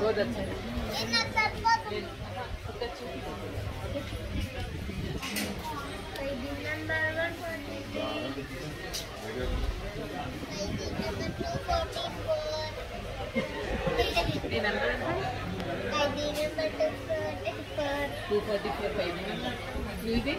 बहुत अच्छा Two forty four five. Will be.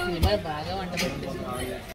Cinema బాగా వంట